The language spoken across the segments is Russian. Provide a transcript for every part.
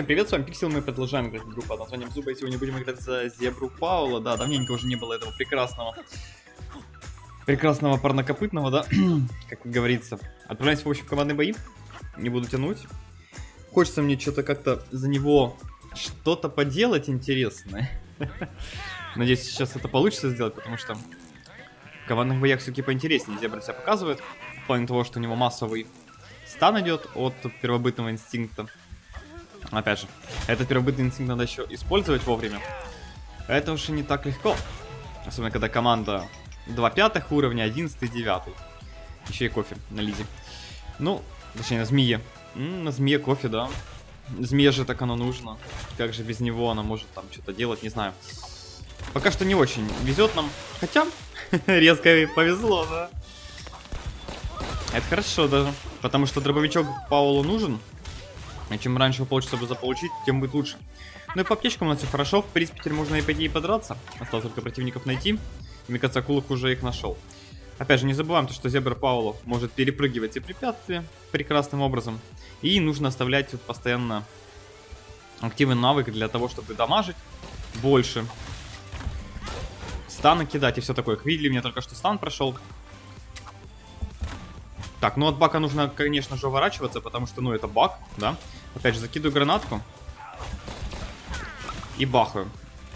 Всем привет, с вами Пиксел, мы продолжаем играть в игру под названием Зуба, и сегодня будем играть за Зебру Паула, да, давненько уже не было этого прекрасного, прекрасного парнокопытного, да, как говорится. Отправляемся в общем в командные бои, не буду тянуть. Хочется мне что-то как-то за него что-то поделать интересное. Надеюсь, сейчас это получится сделать, потому что в командных боях все-таки поинтереснее Зебра себя показывает, в плане того, что у него массовый стан идет от первобытного инстинкта. Опять же, этот первобытный инстинкт надо еще использовать вовремя. Это уже не так легко. Особенно, когда команда 2 пятых уровня, 11 и 9. Еще и кофе на лизе. Ну, точнее, на змее. М -м, на змее кофе, да. Змея же так оно нужно. Как же без него она может там что-то делать, не знаю. Пока что не очень везет нам. Хотя, резко повезло, да. Это хорошо даже. Потому что дробовичок Паулу нужен. И чем раньше получится бы заполучить, тем будет лучше. Ну и по аптечкам у нас все хорошо. В принципе, теперь можно и пойти и подраться. Осталось только противников найти. И мне кажется, Акулах уже их нашел. Опять же, не забываем, то, что Зебра Пауло может перепрыгивать все препятствия прекрасным образом. И нужно оставлять постоянно активный навык для того, чтобы дамажить больше. Станы кидать и все такое. Как видели, мне только что стан прошел. Так, ну от бака нужно, конечно же, уворачиваться, потому что, ну, это бак, да. Опять же, закидываю гранатку. И бахаю.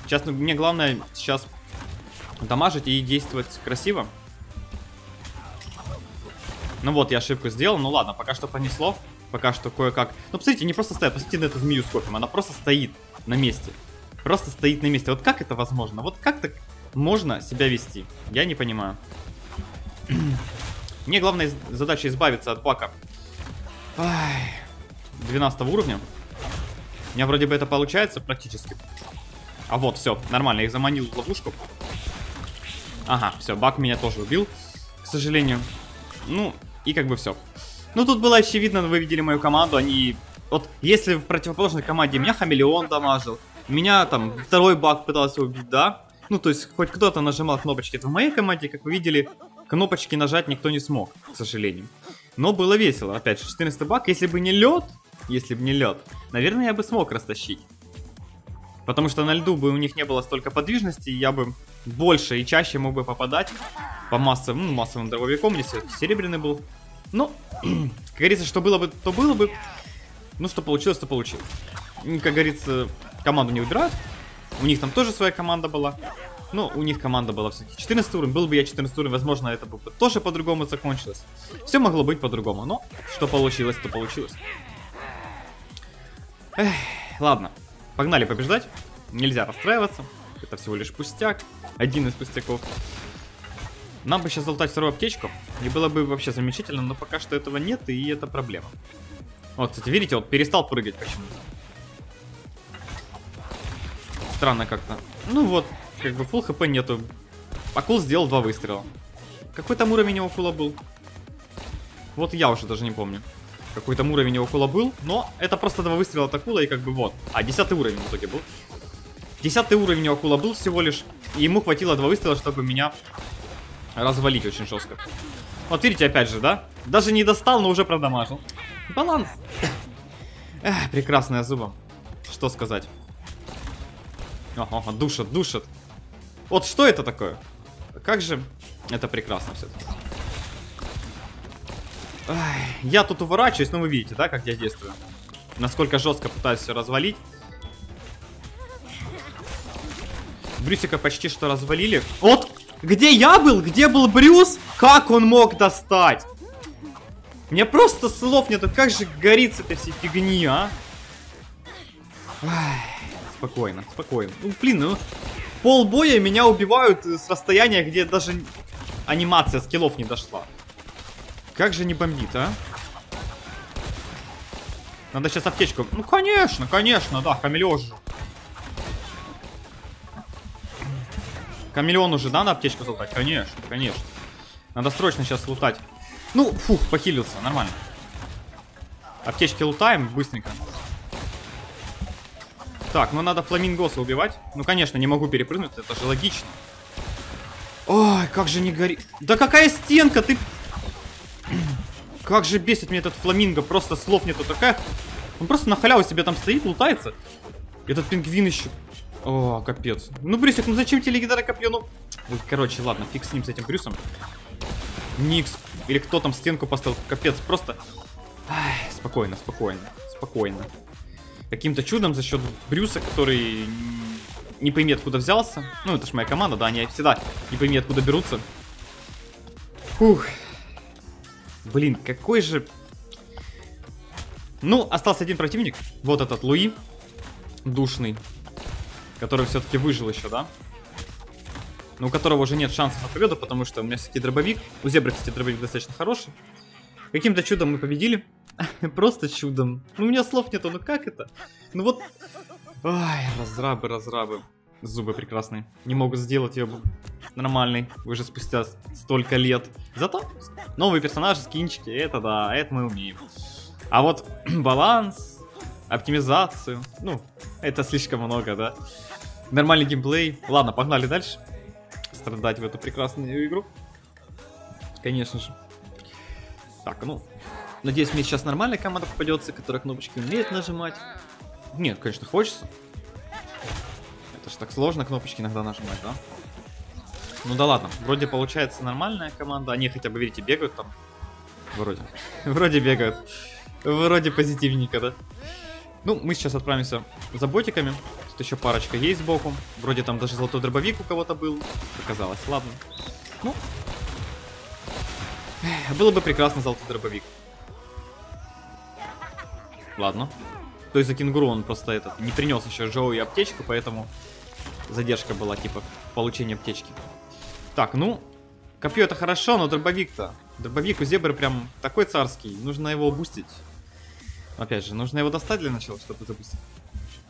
Сейчас, ну, мне главное сейчас дамажить и действовать красиво. Ну вот, я ошибку сделал. Ну ладно, пока что понесло. Пока что кое-как... Ну, посмотрите, не просто стоит. Посмотрите на эту змею с кофем. Она просто стоит на месте. Просто стоит на месте. Вот как это возможно? Вот как так можно себя вести? Я не понимаю. Мне главная задача избавиться от бака. Ай, 12 уровня. У меня вроде бы это получается практически. А вот, все, нормально, их заманил в ловушку. Ага, все, бак меня тоже убил, к сожалению. Ну, и как бы все. Ну, тут было очевидно, вы видели мою команду, они... Вот, если в противоположной команде меня хамелеон дамажил, меня там второй баг пытался убить, да? Ну, то есть, хоть кто-то нажимал кнопочки. Это в моей команде, как вы видели, кнопочки нажать никто не смог, к сожалению. Но было весело. Опять же, 14 баг. Если бы не лед, если бы не лед, наверное, я бы смог растащить. Потому что на льду бы у них не было столько подвижности, я бы больше и чаще мог бы попадать по массовым, ну, массовым дробовиком, если серебряный был. Ну, как говорится, что было бы, то было бы. Ну, что получилось, то получилось. Как говорится, команду не выбирают. У них там тоже своя команда была. Ну, у них команда была все-таки 14 уровень. Был бы я 14 уровень, возможно, это бы тоже по-другому закончилось. Все могло быть по-другому, но что получилось, то получилось. Эх, ладно, погнали побеждать. Нельзя расстраиваться. Это всего лишь пустяк. Один из пустяков. Нам бы сейчас залутать вторую аптечку. И было бы вообще замечательно, но пока что этого нет, и это проблема. Вот, кстати, видите, вот перестал прыгать почему-то. Странно как-то. Ну вот, как бы фул хп нету. Акул сделал два выстрела. Какой там уровень у Акула был? Вот я уже даже не помню. Какой там уровень у Акула был, но это просто два выстрела от Акула и как бы вот. А, десятый уровень в итоге был. Десятый уровень у Акула был всего лишь, и ему хватило два выстрела, чтобы меня развалить очень жестко. Вот видите, опять же, да? Даже не достал, но уже продамажил. Баланс. Эх, прекрасная зуба. Что сказать. Ага, душат, душат. Вот что это такое? Как же это прекрасно все-таки. Я тут уворачиваюсь, но вы видите, да, как я действую? Насколько жестко пытаюсь все развалить. Брюсика почти что развалили. Вот, где я был? Где был Брюс? Как он мог достать? Мне просто слов нету. Как же горит с этой всей фигни, а? Спокойно, спокойно. Ну, блин, ну пол боя меня убивают с расстояния, где даже анимация скиллов не дошла. Как же не бомбит, а? Надо сейчас аптечку. Ну, конечно, конечно, да, хамелеон же. Хамелеон уже, да, на аптечку залутать? Конечно, конечно. Надо срочно сейчас лутать. Ну, фух, похилился, нормально. Аптечки лутаем быстренько. Так, ну надо фламингоса убивать. Ну, конечно, не могу перепрыгнуть, это же логично. Ой, как же не горит. Да какая стенка, ты... Как же бесит меня этот фламинго, просто слов нету. Такая Он просто на халяву себе там стоит, лутается. Этот пингвин еще... О, капец. Ну, Брюсик, ну зачем тебе легендарное копье? Ну, короче, ладно, фиг с ним, с этим Брюсом. Никс, или кто там стенку поставил, капец, просто... Ай, спокойно, спокойно, спокойно. Каким-то чудом за счет Брюса, который не пойми откуда взялся. Ну, это ж моя команда, да, они всегда не пойми откуда берутся. Фух. Блин, какой же... Ну, остался один противник. Вот этот Луи. Душный. Который все-таки выжил еще, да? Но у которого уже нет шансов на победу, потому что у меня, кстати, дробовик. У Зебры, кстати, дробовик достаточно хороший. Каким-то чудом мы победили. Просто чудом. Ну, у меня слов нету, ну как это? Ну вот... Ай, разрабы, разрабы. Зубы прекрасные. Не могут сделать ее нормальной уже спустя столько лет. Зато новые персонажи, скинчики, это да, это мы умеем. А вот баланс, оптимизацию, ну, это слишком много, да. Нормальный геймплей. Ладно, погнали дальше. Страдать в эту прекрасную игру. Конечно же. Так, ну, надеюсь, мне сейчас нормальная команда попадется, которая кнопочки умеет нажимать. Нет, конечно, хочется. Это ж так сложно кнопочки иногда нажимать, да? Ну да ладно, вроде получается нормальная команда. Они хотя бы, видите, бегают там. Вроде. Вроде бегают. Вроде позитивненько, да? Ну, мы сейчас отправимся за ботиками. Тут еще парочка есть сбоку. Вроде там даже золотой дробовик у кого-то был. Показалось, ладно. Ну, было бы прекрасно золотой дробовик. Ладно. То есть за кенгуру он просто этот не принес еще Жоу и аптечку, поэтому задержка была, типа, в получении аптечки. Так, ну, копье это хорошо, но дробовик-то... Дробовик у зебры прям такой царский, нужно его бустить. Опять же, нужно его достать для начала, чтобы запустить.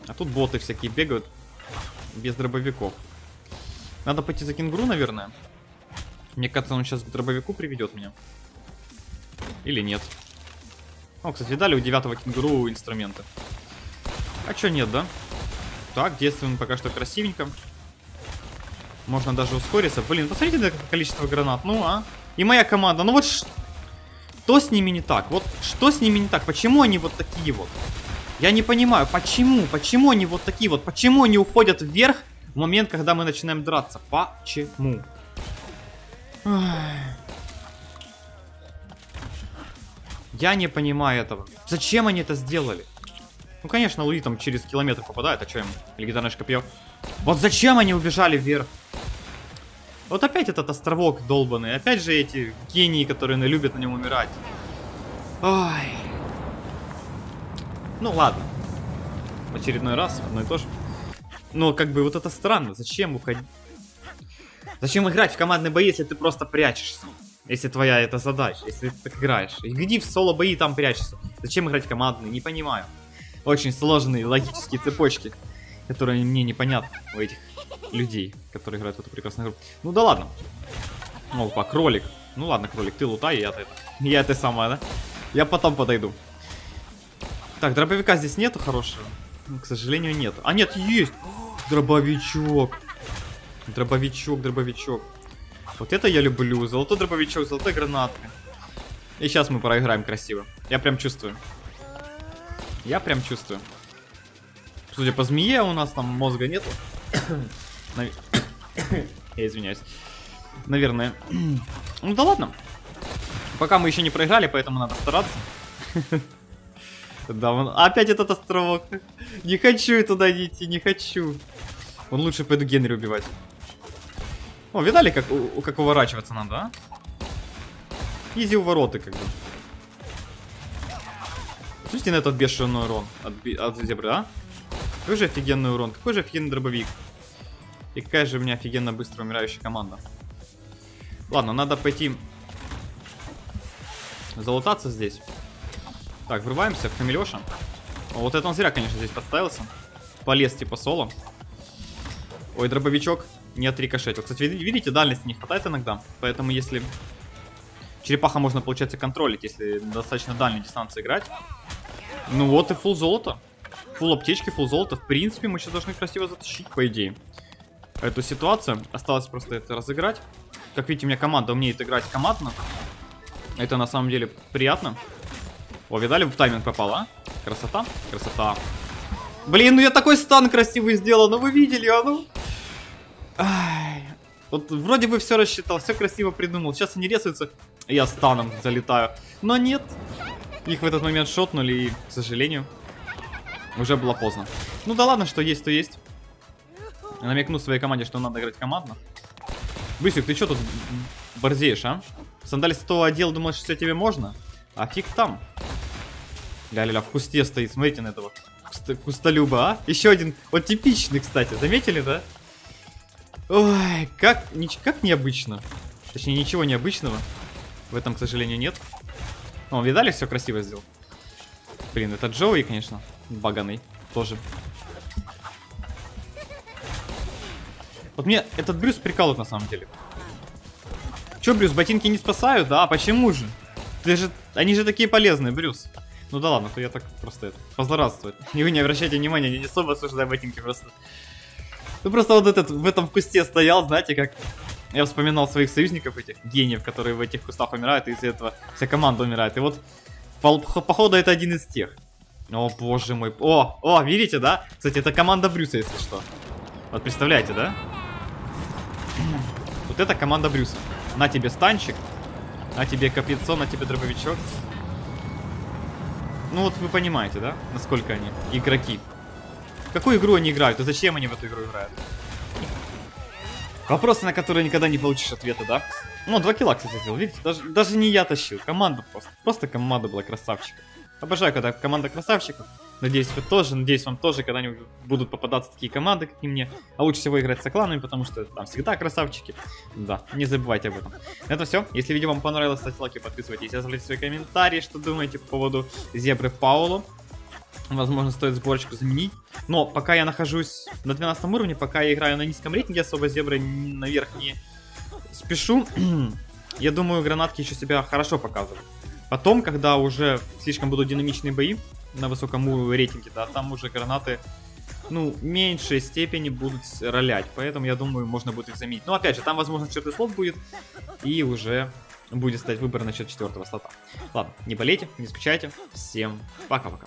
А тут боты всякие бегают без дробовиков. Надо пойти за кенгуру, наверное. Мне кажется, он сейчас к дробовику приведет меня. Или нет. О, кстати, дали у девятого кенгуру инструменты. А чё нет, да? Так, действуем пока что красивенько. Можно даже ускориться. Блин, посмотрите на количество гранат. Ну, а? И моя команда. Ну вот что с ними не так? Вот что с ними не так? Почему они вот такие вот? Я не понимаю, почему? Почему они вот такие вот? Почему они уходят вверх в момент, когда мы начинаем драться? Почему? Я не понимаю этого. Зачем они это сделали? Ну, конечно, Луи там через километр попадает, а что им? Легендарное копье. Вот зачем они убежали вверх? Вот опять этот островок долбанный. Опять же эти гении, которые любят на нем умирать. Ой. Ну ладно. В очередной раз, одно и то же. Но как бы вот это странно. Зачем уходить? Зачем играть в командные бои, если ты просто прячешься? Если твоя это задача, если ты так играешь. Иди в соло-бои, там прячешься. Зачем играть в командные? Не понимаю. Очень сложные логические цепочки, которые мне непонятны у этих людей, которые играют в эту прекрасную игру. Ну да ладно. Опа, кролик. Ну ладно, кролик, ты лутай, я это. Я это самое, да? Я потом подойду. Так, дробовика здесь нету хорошего. Ну, к сожалению, нет. А нет, есть! Дробовичок. Дробовичок, дробовичок. Вот это я люблю. Золотой дробовичок, золотая гранатка. И сейчас мы проиграем красиво. Я прям чувствую. Я прям чувствую. Судя по змее, у нас там мозга нету. Я извиняюсь. Наверное. Ну да ладно. Пока мы еще не проиграли, поэтому надо стараться. Да, он... опять этот островок. Не хочу туда идти, не хочу. Он лучше пойду Генри убивать. О, видали, как, как уворачиваться надо, а? Изи увороты, как бы. Слушайте на этот бешеный урон от, от зебры, а? Какой же офигенный урон, какой же офигенный дробовик. И какая же у меня офигенно быстро умирающая команда. Ладно, надо пойти залутаться здесь. Так, врываемся в Камилеша. Вот это он зря, конечно, здесь подставился. Полез типа соло. Ой, дробовичок не отрикошетил. Кстати, видите, дальности не хватает иногда. Поэтому если... Черепаха можно, получается, контролить, если достаточно дальней дистанции играть. Ну вот и фул золото. Фул аптечки, фул золото. В принципе, мы сейчас должны красиво затащить, по идее. Эту ситуацию. Осталось просто это разыграть. Как видите, у меня команда умеет играть командно. Это на самом деле приятно. О, видали, в тайминг попал, а? Красота, красота. Блин, ну я такой стан красивый сделал, ну вы видели, а ну? Ай. Вот вроде бы все рассчитал, все красиво придумал. Сейчас они резаются, я станом залетаю. Но нет. Их в этот момент шотнули и, к сожалению, уже было поздно. Ну да ладно, что есть, то есть. Намекну своей команде, что надо играть командно. Бысик, ты что тут борзеешь, а? Сандали с того отдела думаешь, что тебе можно? А фиг там. Ля-ля-ля, в кусте стоит, смотрите на этого куст кустолюба, а? Еще один, вот типичный, кстати, заметили, да? Ой, как, как необычно. Точнее, ничего необычного. В этом, к сожалению, нет. О, видали, все красиво сделал. Блин, это Джоуи, конечно, баганый тоже. Вот мне этот Брюс прикалывает на самом деле. Че, Брюс, ботинки не спасают? Да, почему же? Ты же... Они же такие полезные, Брюс. Ну да ладно, то я так просто это, позлорадствую. Не вы не обращайте внимания, не особо осуждаю ботинки просто. Ну просто вот этот, в этом кусте стоял, знаете, как... Я вспоминал своих союзников этих, гениев, которые в этих кустах умирают, и из этого вся команда умирает. И вот, по, походу, это один из тех. О, боже мой. О, о, видите, да? Кстати, это команда Брюса, если что. Вот представляете, да? Вот это команда Брюса. На тебе станчик, на тебе копьецо, на тебе дробовичок. Ну вот вы понимаете, да? Насколько они игроки. Какую игру они играют и зачем они в эту игру играют? Вопросы, на которые никогда не получишь ответа, да? Ну, два килла, кстати, сделал. Видите, даже, даже не я тащил, команда просто. Просто команда была красавчика. Обожаю, когда команда красавчиков. Надеюсь, вы тоже, надеюсь, вам тоже когда-нибудь будут попадаться такие команды, как и мне. А лучше всего играть с кланами, потому что там всегда красавчики. Да, не забывайте об этом. Это все. Если видео вам понравилось, ставьте лайки, подписывайтесь, оставляйте свои комментарии, что думаете по поводу зебры Пауло. Возможно, стоит сборочку заменить. Но пока я нахожусь на 12 уровне, пока я играю на низком рейтинге, особо зебры наверх не спешу. я думаю, гранатки еще себя хорошо показывают. Потом, когда уже слишком будут динамичные бои на высоком рейтинге, да, там уже гранаты, ну, меньшей степени будут ролять. Поэтому, я думаю, можно будет их заменить. Но, опять же, там, возможно, четвертый слот будет. И уже будет стать выбор насчет четвертого слота. Ладно, не болейте, не скучайте. Всем пока-пока.